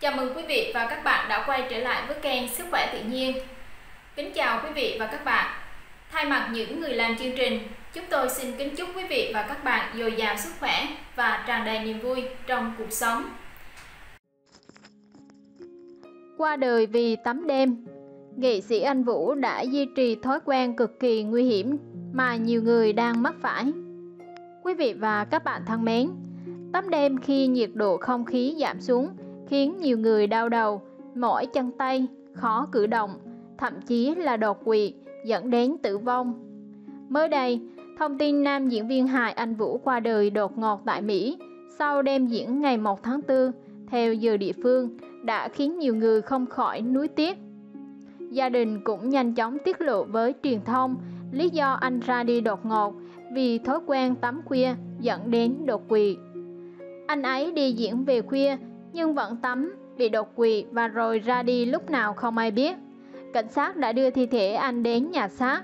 Chào mừng quý vị và các bạn đã quay trở lại với kênh Sức khỏe tự nhiên. Kính chào quý vị và các bạn. Thay mặt những người làm chương trình, chúng tôi xin kính chúc quý vị và các bạn dồi dào sức khỏe và tràn đầy niềm vui trong cuộc sống. Qua đời vì tắm đêm, nghệ sĩ Anh Vũ đã duy trì thói quen cực kỳ nguy hiểm mà nhiều người đang mắc phải. Quý vị và các bạn thân mến, tắm đêm khi nhiệt độ không khí giảm xuống khiến nhiều người đau đầu, mỏi chân tay, khó cử động, thậm chí là đột quỵ dẫn đến tử vong. Mới đây, thông tin nam diễn viên hài Anh Vũ qua đời đột ngột tại Mỹ sau đêm diễn ngày 1 tháng 4 theo giờ địa phương đã khiến nhiều người không khỏi nuối tiếc. Gia đình cũng nhanh chóng tiết lộ với truyền thông lý do anh ra đi đột ngột vì thói quen tắm khuya dẫn đến đột quỵ. Anh ấy đi diễn về khuya nhưng vẫn tắm, bị đột quỵ và rồi ra đi lúc nào không ai biết. Cảnh sát đã đưa thi thể anh đến nhà xác.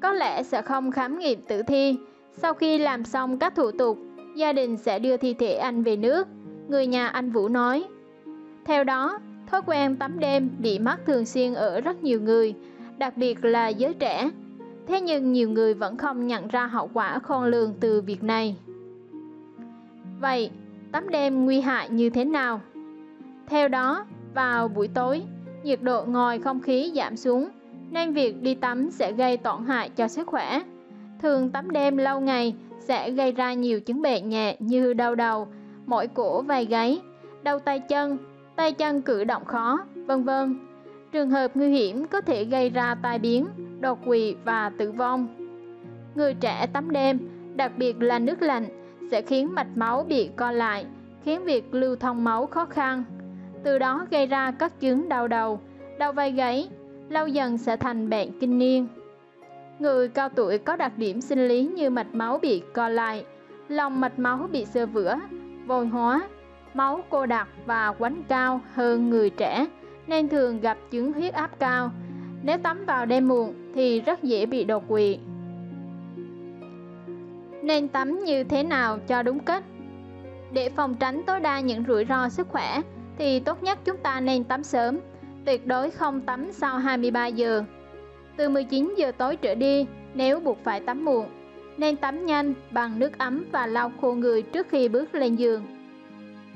Có lẽ sẽ không khám nghiệm tử thi. Sau khi làm xong các thủ tục, gia đình sẽ đưa thi thể anh về nước, người nhà anh Vũ nói. Theo đó, thói quen tắm đêm bị mắc thường xuyên ở rất nhiều người, đặc biệt là giới trẻ. Thế nhưng nhiều người vẫn không nhận ra hậu quả khôn lường từ việc này. Vậy, tắm đêm nguy hại như thế nào? Theo đó, vào buổi tối, nhiệt độ ngoài không khí giảm xuống, nên việc đi tắm sẽ gây tổn hại cho sức khỏe. Thường tắm đêm lâu ngày sẽ gây ra nhiều chứng bệnh nhẹ như đau đầu, mỏi cổ vai gáy, đau tay chân, tay chân cử động khó, vân vân. Trường hợp nguy hiểm có thể gây ra tai biến, đột quỵ và tử vong. Người trẻ tắm đêm, đặc biệt là nước lạnh, sẽ khiến mạch máu bị co lại, khiến việc lưu thông máu khó khăn. Từ đó gây ra các chứng đau đầu, đau vai gáy, lâu dần sẽ thành bệnh kinh niên. Người cao tuổi có đặc điểm sinh lý như mạch máu bị co lại, lòng mạch máu bị sơ vữa, vôi hóa, máu cô đặc và quánh cao hơn người trẻ nên thường gặp chứng huyết áp cao. Nếu tắm vào đêm muộn thì rất dễ bị đột quỵ. Nên tắm như thế nào cho đúng cách? Để phòng tránh tối đa những rủi ro sức khỏe thì tốt nhất chúng ta nên tắm sớm, tuyệt đối không tắm sau 23 giờ. Từ 19 giờ tối trở đi, nếu buộc phải tắm muộn, nên tắm nhanh bằng nước ấm và lau khô người trước khi bước lên giường.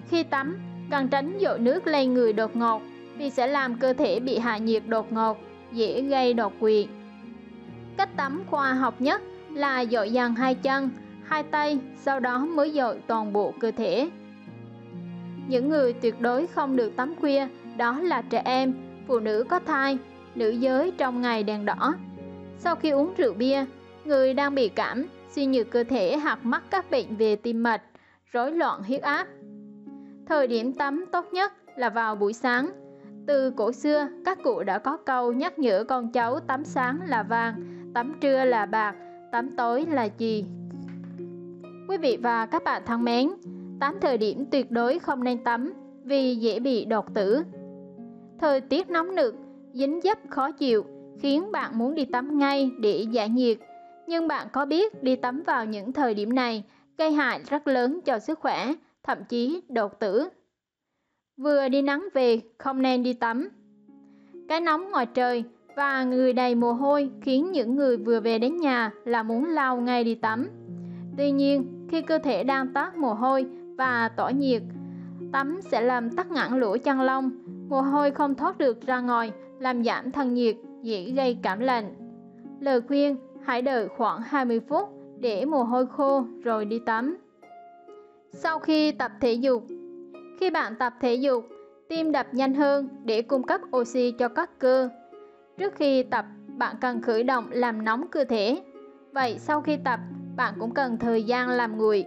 Khi tắm, cần tránh dội nước lên người đột ngột vì sẽ làm cơ thể bị hạ nhiệt đột ngột, dễ gây đột quỵ. Cách tắm khoa học nhất là dội dàn hai chân, hai tay, sau đó mới dội toàn bộ cơ thể. Những người tuyệt đối không được tắm khuya đó là trẻ em, phụ nữ có thai, nữ giới trong ngày đèn đỏ. Sau khi uống rượu bia, người đang bị cảm, suy nhược cơ thể hoặc mắc các bệnh về tim mạch, rối loạn huyết áp. Thời điểm tắm tốt nhất là vào buổi sáng. Từ cổ xưa, các cụ đã có câu nhắc nhở con cháu tắm sáng là vàng, tắm trưa là bạc, tắm tối là chì. Quý vị và các bạn thân mến, 8 thời điểm tuyệt đối không nên tắm vì dễ bị đột tử. Thời tiết nóng nực, dính dấp khó chịu khiến bạn muốn đi tắm ngay để giải nhiệt. Nhưng bạn có biết đi tắm vào những thời điểm này gây hại rất lớn cho sức khỏe, thậm chí đột tử. Vừa đi nắng về không nên đi tắm. Cái nóng ngoài trời và người đầy mồ hôi khiến những người vừa về đến nhà là muốn lau ngay đi tắm. Tuy nhiên, khi cơ thể đang toát mồ hôi và tỏ nhiệt. Tắm sẽ làm tắc nghẽn lỗ chân lông, mồ hôi không thoát được ra ngoài, làm giảm thân nhiệt, dễ gây cảm lạnh. Lời khuyên, hãy đợi khoảng 20 phút để mồ hôi khô rồi đi tắm. Sau khi tập thể dục Khi bạn tập thể dục, tim đập nhanh hơn để cung cấp oxy cho các cơ. Trước khi tập, bạn cần khởi động làm nóng cơ thể. Vậy sau khi tập, bạn cũng cần thời gian làm nguội.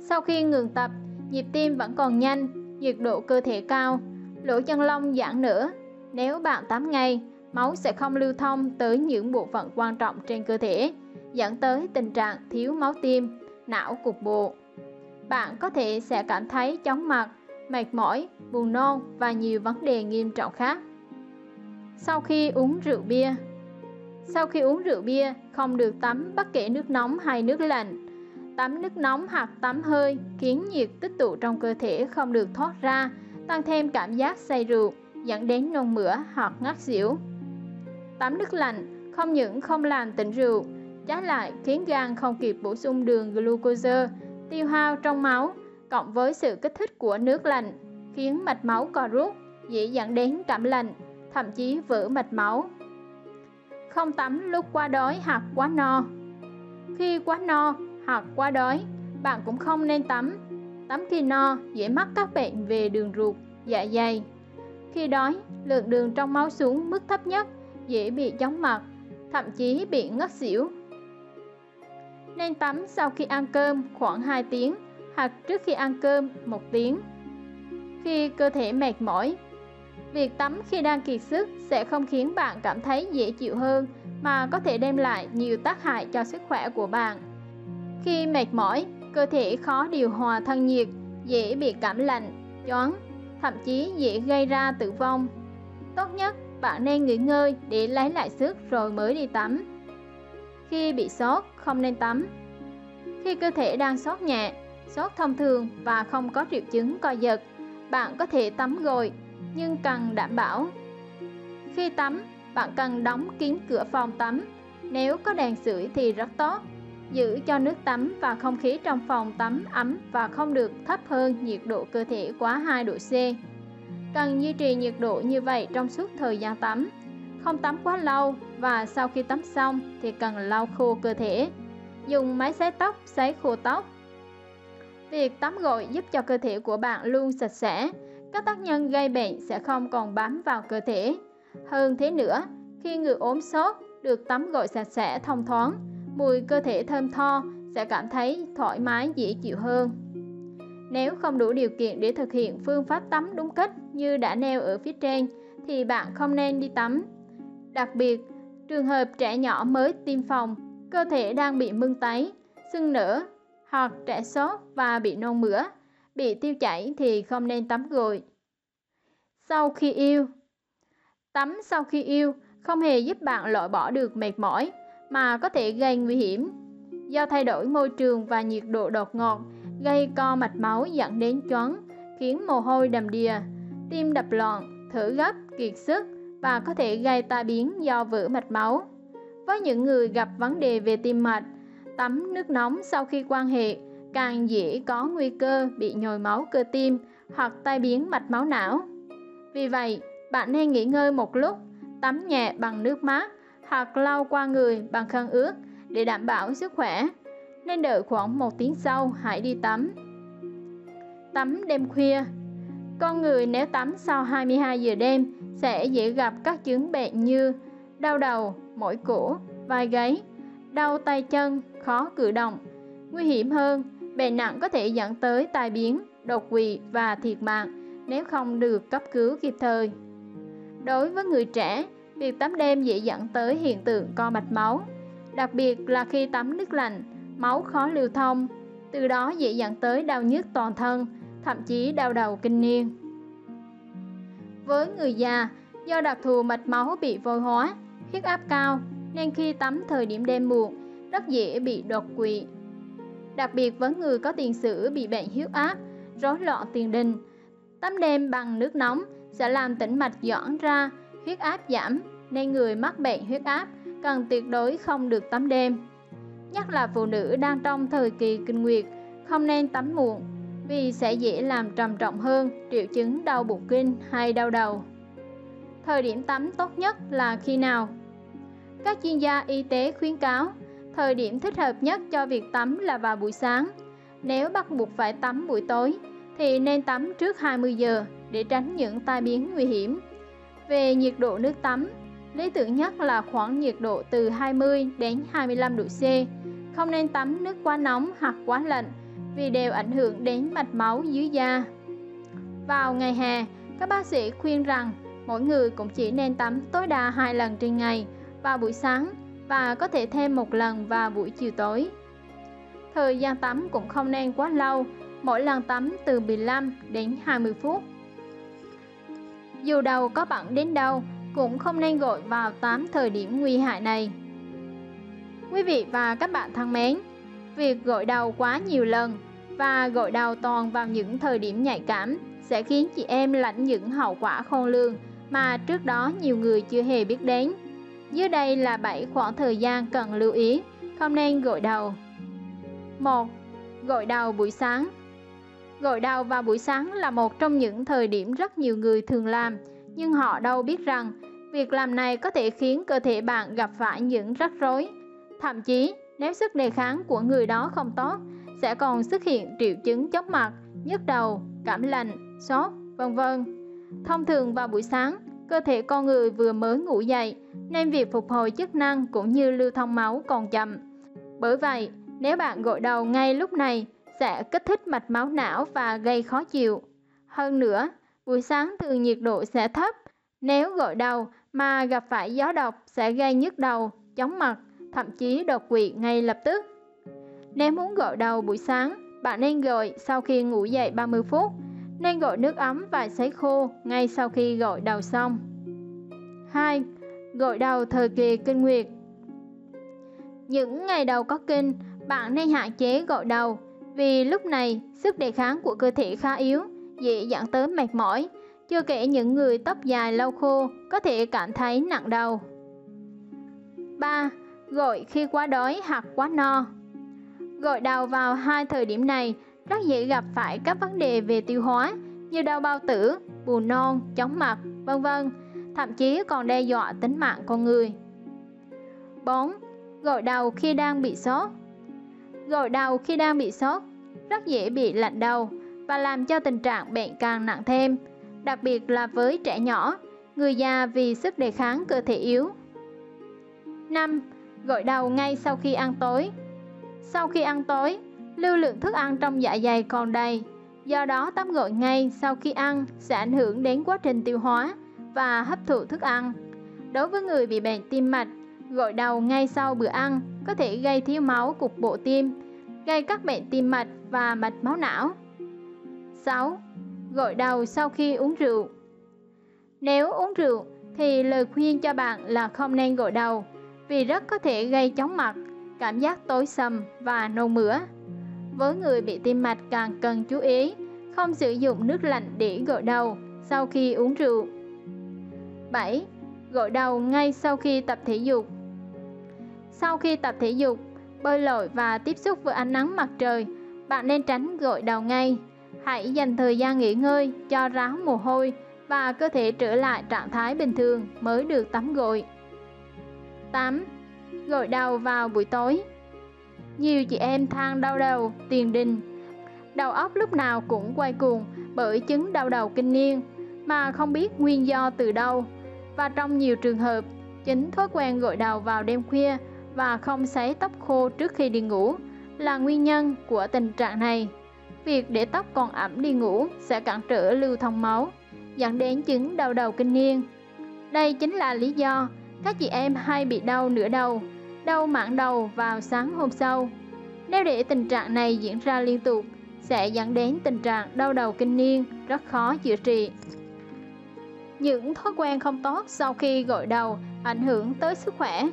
Sau khi ngừng tập, nhịp tim vẫn còn nhanh, nhiệt độ cơ thể cao, lỗ chân lông giãn nở. Nếu bạn tắm ngay, máu sẽ không lưu thông tới những bộ phận quan trọng trên cơ thể, dẫn tới tình trạng thiếu máu tim, não cục bộ. Bạn có thể sẽ cảm thấy chóng mặt, mệt mỏi, buồn nôn và nhiều vấn đề nghiêm trọng khác. Sau khi uống rượu bia sau khi uống rượu bia, không được tắm bất kể nước nóng hay nước lạnh Tắm nước nóng hoặc tắm hơi khiến nhiệt tích tụ trong cơ thể không được thoát ra, tăng thêm cảm giác say rượu, dẫn đến nôn mửa hoặc ngất xỉu. Tắm nước lạnh không những không làm tỉnh rượu, trái lại khiến gan không kịp bổ sung đường glucose tiêu hao trong máu, cộng với sự kích thích của nước lạnh, khiến mạch máu co rút, dễ dẫn đến cảm lạnh, thậm chí vỡ mạch máu. Không tắm lúc quá đói hoặc quá no. Khi quá no hoặc quá đói, bạn cũng không nên tắm. Tắm khi no dễ mắc các bệnh về đường ruột, dạ dày. Khi đói, lượng đường trong máu xuống mức thấp nhất, dễ bị chóng mặt, thậm chí bị ngất xỉu. Nên tắm sau khi ăn cơm khoảng 2 tiếng hoặc trước khi ăn cơm 1 tiếng. Khi cơ thể mệt mỏi, việc tắm khi đang kiệt sức sẽ không khiến bạn cảm thấy dễ chịu hơn mà có thể đem lại nhiều tác hại cho sức khỏe của bạn. Khi mệt mỏi, cơ thể khó điều hòa thân nhiệt, dễ bị cảm lạnh, choáng, thậm chí dễ gây ra tử vong. Tốt nhất, bạn nên nghỉ ngơi để lấy lại sức rồi mới đi tắm. Khi bị sốt, không nên tắm. Khi cơ thể đang sốt nhẹ, sốt thông thường và không có triệu chứng co giật, bạn có thể tắm gội, nhưng cần đảm bảo. Khi tắm, bạn cần đóng kín cửa phòng tắm. Nếu có đèn sưởi thì rất tốt. Giữ cho nước tắm và không khí trong phòng tắm ấm và không được thấp hơn nhiệt độ cơ thể quá 2 độ C. Cần duy trì nhiệt độ như vậy trong suốt thời gian tắm. Không tắm quá lâu và sau khi tắm xong thì cần lau khô cơ thể. Dùng máy sấy tóc sấy khô tóc. Việc tắm gội giúp cho cơ thể của bạn luôn sạch sẽ. Các tác nhân gây bệnh sẽ không còn bám vào cơ thể. Hơn thế nữa, khi người ốm sốt được tắm gội sạch sẽ thông thoáng, mùi cơ thể thơm tho sẽ cảm thấy thoải mái dễ chịu hơn. Nếu không đủ điều kiện để thực hiện phương pháp tắm đúng cách như đã nêu ở phía trên thì bạn không nên đi tắm. Đặc biệt, trường hợp trẻ nhỏ mới tiêm phòng, cơ thể đang bị mưng tấy, sưng nở hoặc trẻ sốt và bị nôn mửa, bị tiêu chảy thì không nên tắm gội. Sau khi yêu Tắm sau khi yêu không hề giúp bạn loại bỏ được mệt mỏi mà có thể gây nguy hiểm. Do thay đổi môi trường và nhiệt độ đột ngột, gây co mạch máu dẫn đến choáng, khiến mồ hôi đầm đìa, tim đập loạn, thở gấp, kiệt sức và có thể gây tai biến do vỡ mạch máu. Với những người gặp vấn đề về tim mạch, tắm nước nóng sau khi quan hệ càng dễ có nguy cơ bị nhồi máu cơ tim hoặc tai biến mạch máu não. Vì vậy, bạn nên nghỉ ngơi một lúc, tắm nhẹ bằng nước mát hoặc lau qua người bằng khăn ướt để đảm bảo sức khỏe. Nên đợi khoảng một tiếng sau hãy đi tắm. Tắm đêm khuya Con người nếu tắm sau 22 giờ đêm sẽ dễ gặp các chứng bệnh như đau đầu, mỏi cổ, vai gáy, đau tay chân, khó cử động. Nguy hiểm hơn, bệnh nặng có thể dẫn tới tai biến, đột quỵ và thiệt mạng nếu không được cấp cứu kịp thời. Đối với người trẻ, việc tắm đêm dễ dẫn tới hiện tượng co mạch máu, đặc biệt là khi tắm nước lạnh, máu khó lưu thông, từ đó dễ dẫn tới đau nhức toàn thân, thậm chí đau đầu kinh niên. Với người già, do đặc thù mạch máu bị vôi hóa, huyết áp cao, nên khi tắm thời điểm đêm muộn, rất dễ bị đột quỵ. Đặc biệt với người có tiền sử bị bệnh huyết áp, rối loạn tiền đình, tắm đêm bằng nước nóng sẽ làm tĩnh mạch giãn ra, huyết áp giảm, nên người mắc bệnh huyết áp cần tuyệt đối không được tắm đêm. Nhất là phụ nữ đang trong thời kỳ kinh nguyệt, không nên tắm muộn vì sẽ dễ làm trầm trọng hơn triệu chứng đau bụng kinh hay đau đầu. Thời điểm tắm tốt nhất là khi nào? Các chuyên gia y tế khuyến cáo, thời điểm thích hợp nhất cho việc tắm là vào buổi sáng. Nếu bắt buộc phải tắm buổi tối, thì nên tắm trước 20 giờ để tránh những tai biến nguy hiểm. Về nhiệt độ nước tắm, lý tưởng nhất là khoảng nhiệt độ từ 20 đến 25 độ C. Không nên tắm nước quá nóng hoặc quá lạnh vì đều ảnh hưởng đến mạch máu dưới da. Vào ngày hè, các bác sĩ khuyên rằng mỗi người cũng chỉ nên tắm tối đa hai lần trên ngày vào buổi sáng và có thể thêm một lần vào buổi chiều tối. Thời gian tắm cũng không nên quá lâu, mỗi lần tắm từ 15 đến 20 phút. Dù đầu có bẩn đến đâu, cũng không nên gội vào 8 thời điểm nguy hại này. Quý vị và các bạn thân mến, việc gội đầu quá nhiều lần và gội đầu toàn vào những thời điểm nhạy cảm sẽ khiến chị em lãnh những hậu quả khôn lường mà trước đó nhiều người chưa hề biết đến. Dưới đây là 7 khoảng thời gian cần lưu ý, không nên gội đầu. 1. Gội đầu buổi sáng Gội đầu vào buổi sáng là một trong những thời điểm rất nhiều người thường làm, nhưng họ đâu biết rằng việc làm này có thể khiến cơ thể bạn gặp phải những rắc rối. Thậm chí, nếu sức đề kháng của người đó không tốt, sẽ còn xuất hiện triệu chứng chóng mặt, nhức đầu, cảm lạnh, sốt, vân vân. Thông thường vào buổi sáng, cơ thể con người vừa mới ngủ dậy nên việc phục hồi chức năng cũng như lưu thông máu còn chậm. Bởi vậy, nếu bạn gội đầu ngay lúc này sẽ kích thích mạch máu não và gây khó chịu. Hơn nữa, buổi sáng thường nhiệt độ sẽ thấp, nếu gội đầu mà gặp phải gió độc sẽ gây nhức đầu, chóng mặt, thậm chí đột quỵ ngay lập tức. Nếu muốn gội đầu buổi sáng, bạn nên gội sau khi ngủ dậy 30 phút, nên gội nước ấm và sấy khô ngay sau khi gội đầu xong. 2. Gội đầu thời kỳ kinh nguyệt Những ngày đầu có kinh, bạn nên hạn chế gội đầu vì lúc này sức đề kháng của cơ thể khá yếu, dễ dẫn tới mệt mỏi. Chưa kể những người tóc dài lau khô có thể cảm thấy nặng đầu. 3. Gội khi quá đói hoặc quá no Gội đầu vào hai thời điểm này rất dễ gặp phải các vấn đề về tiêu hóa như đau bao tử, buồn non, chóng mặt, vân vân, thậm chí còn đe dọa tính mạng con người. 4. Gội đầu khi đang bị sốt Gội đầu khi đang bị sốt rất dễ bị lạnh đầu và làm cho tình trạng bệnh càng nặng thêm, đặc biệt là với trẻ nhỏ, người già vì sức đề kháng cơ thể yếu. 5. Gội đầu ngay sau khi ăn tối Sau khi ăn tối, lưu lượng thức ăn trong dạ dày còn đầy, do đó tắm gội ngay sau khi ăn sẽ ảnh hưởng đến quá trình tiêu hóa và hấp thụ thức ăn. Đối với người bị bệnh tim mạch, gội đầu ngay sau bữa ăn có thể gây thiếu máu cục bộ tim, gây các bệnh tim mạch và mạch máu não. 6. Gội đầu sau khi uống rượu Nếu uống rượu thì lời khuyên cho bạn là không nên gội đầu vì rất có thể gây chóng mặt, cảm giác tối sầm và nôn mửa. Với người bị tim mạch càng cần chú ý không sử dụng nước lạnh để gội đầu sau khi uống rượu. 7. Gội đầu ngay sau khi tập thể dục Sau khi tập thể dục, bơi lội và tiếp xúc với ánh nắng mặt trời, bạn nên tránh gội đầu ngay. Hãy dành thời gian nghỉ ngơi cho ráo mồ hôi và cơ thể trở lại trạng thái bình thường mới được tắm gội. 8. Gội đầu vào buổi tối nhiều chị em than đau đầu, tiền đình. Đầu óc lúc nào cũng quay cuồng bởi chứng đau đầu kinh niên mà không biết nguyên do từ đâu. Và trong nhiều trường hợp, chính thói quen gội đầu vào đêm khuya và không sấy tóc khô trước khi đi ngủ là nguyên nhân của tình trạng này. Việc để tóc còn ẩm đi ngủ sẽ cản trở lưu thông máu, dẫn đến chứng đau đầu kinh niên. Đây chính là lý do các chị em hay bị đau nửa đầu, đau mạng đầu vào sáng hôm sau. Nếu để tình trạng này diễn ra liên tục, sẽ dẫn đến tình trạng đau đầu kinh niên rất khó chữa trị. Những thói quen không tốt sau khi gội đầu ảnh hưởng tới sức khỏe.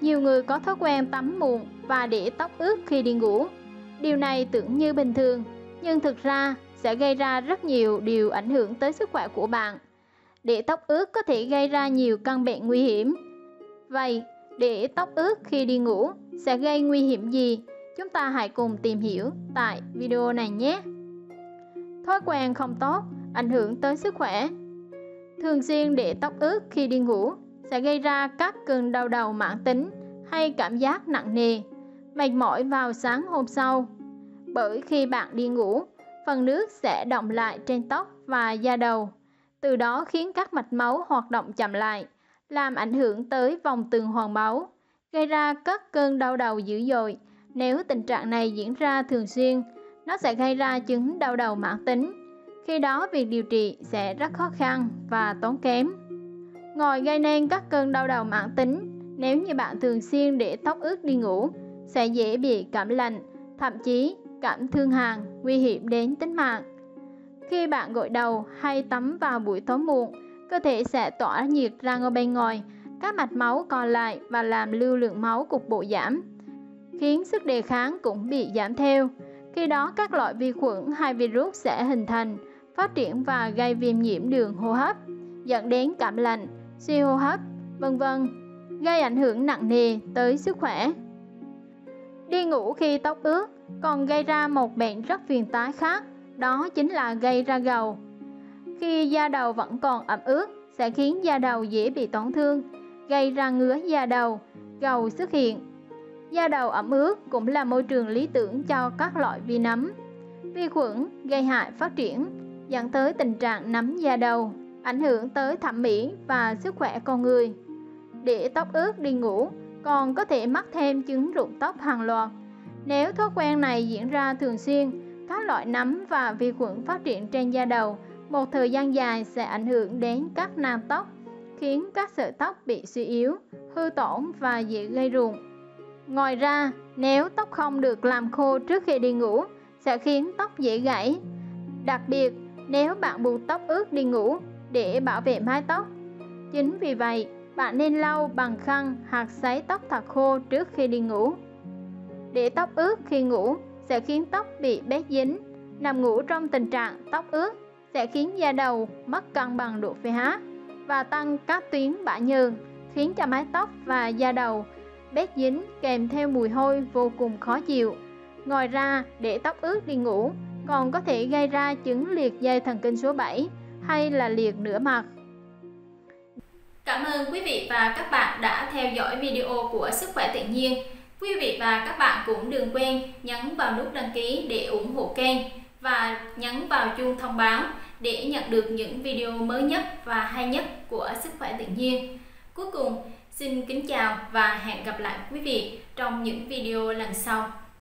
Nhiều người có thói quen tắm muộn và để tóc ướt khi đi ngủ. Điều này tưởng như bình thường, nhưng thực ra sẽ gây ra rất nhiều điều ảnh hưởng tới sức khỏe của bạn. Để tóc ướt có thể gây ra nhiều căn bệnh nguy hiểm. Vậy, để tóc ướt khi đi ngủ sẽ gây nguy hiểm gì? Chúng ta hãy cùng tìm hiểu tại video này nhé. Thói quen không tốt ảnh hưởng tới sức khỏe. Thường xuyên để tóc ướt khi đi ngủ sẽ gây ra các cơn đau đầu mãn tính hay cảm giác nặng nề, mệt mỏi vào sáng hôm sau. Bởi khi bạn đi ngủ, phần nước sẽ động lại trên tóc và da đầu, từ đó khiến các mạch máu hoạt động chậm lại, làm ảnh hưởng tới vòng tuần hoàn máu, gây ra các cơn đau đầu dữ dội. Nếu tình trạng này diễn ra thường xuyên, nó sẽ gây ra chứng đau đầu mãn tính. Khi đó việc điều trị sẽ rất khó khăn và tốn kém. Ngồi gây nên các cơn đau đầu mãn tính, nếu như bạn thường xuyên để tóc ướt đi ngủ, sẽ dễ bị cảm lạnh, thậm chí cảm thương hàn, nguy hiểm đến tính mạng. Khi bạn gội đầu hay tắm vào buổi tối muộn, cơ thể sẽ tỏa nhiệt ra ngoài bên ngoài, các mạch máu còn lại và làm lưu lượng máu cục bộ giảm, khiến sức đề kháng cũng bị giảm theo. Khi đó các loại vi khuẩn hay virus sẽ hình thành phát triển và gây viêm nhiễm đường hô hấp, dẫn đến cảm lạnh, suy hô hấp, vân vân, gây ảnh hưởng nặng nề tới sức khỏe. Đi ngủ khi tóc ướt còn gây ra một bệnh rất phiền tái khác, đó chính là gây ra gầu. Khi da đầu vẫn còn ẩm ướt sẽ khiến da đầu dễ bị tổn thương, gây ra ngứa da đầu, gầu xuất hiện. Da đầu ẩm ướt cũng là môi trường lý tưởng cho các loại vi nấm. Vi khuẩn gây hại phát triển, dẫn tới tình trạng nấm da đầu, ảnh hưởng tới thẩm mỹ và sức khỏe con người. Để tóc ướt đi ngủ, còn có thể mắc thêm chứng rụng tóc hàng loạt. Nếu thói quen này diễn ra thường xuyên, các loại nấm và vi khuẩn phát triển trên da đầu một thời gian dài sẽ ảnh hưởng đến các nang tóc, khiến các sợi tóc bị suy yếu, hư tổn và dễ gây rụng. Ngoài ra, nếu tóc không được làm khô trước khi đi ngủ, sẽ khiến tóc dễ gãy. Đặc biệt, nếu bạn buộc tóc ướt đi ngủ để bảo vệ mái tóc. Chính vì vậy, bạn nên lau bằng khăn hoặc sấy tóc thật khô trước khi đi ngủ. Để tóc ướt khi ngủ sẽ khiến tóc bị bết dính. Nằm ngủ trong tình trạng tóc ướt sẽ khiến da đầu mất cân bằng độ pH và tăng các tuyến bã nhờn, khiến cho mái tóc và da đầu bết dính kèm theo mùi hôi vô cùng khó chịu. Ngoài ra, để tóc ướt đi ngủ còn có thể gây ra chứng liệt dây thần kinh số 7 hay là liệt nửa mặt. Cảm ơn quý vị và các bạn đã theo dõi video của Sức khỏe tự nhiên. Quý vị và các bạn cũng đừng quên nhấn vào nút đăng ký để ủng hộ kênh và nhấn vào chuông thông báo để nhận được những video mới nhất và hay nhất của Sức khỏe tự nhiên. Cuối cùng, xin kính chào và hẹn gặp lại quý vị trong những video lần sau.